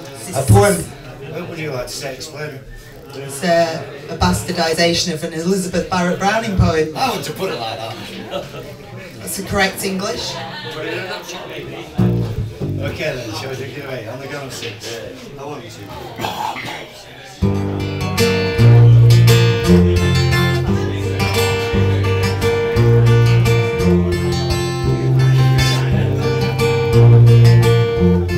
A poem. What would you like to say? Explain. It's uh, a bastardisation of an Elizabeth Barrett Browning poem. I want to put it like that. It's the correct English. Okay then, shall we take it away? On the go on six. I want you to. What was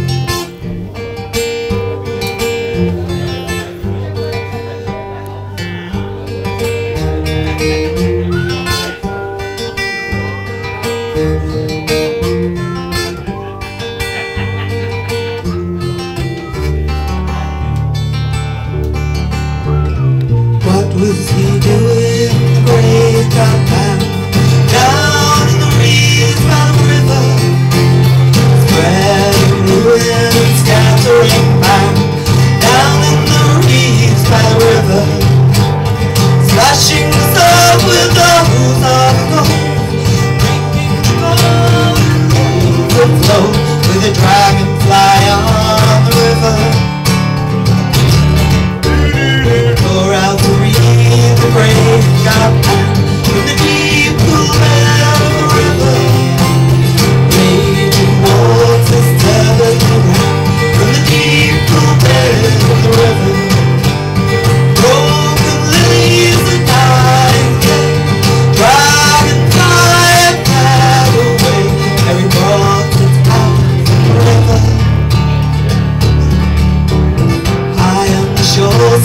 he doing?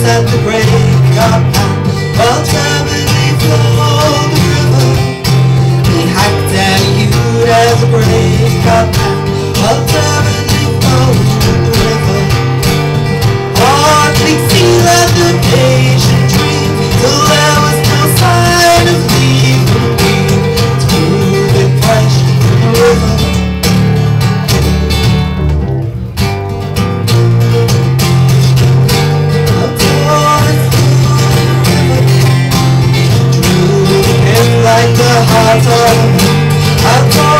Sat the great God while traveling flowed the river. He hacked and hewed as a great God while I told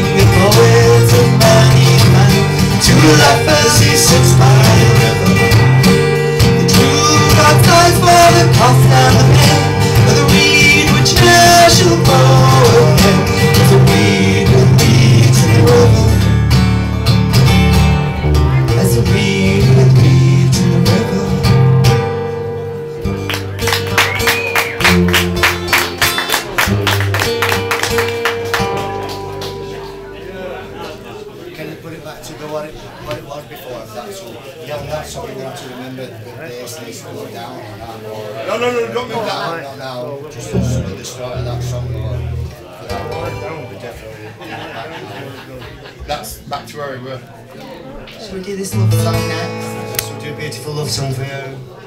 Making the poets of men To laugh as he sits by put it back to the what it, what it was before? That's all. Yeah, that's what we want to remember. The bass needs to go down on that. Or, No, no, no, don't not move now, that. not now. Just at some of the start of that song. Or, for that one. Definitely. That's back to where we were. Should we do this love song next? This will do a beautiful love song for you.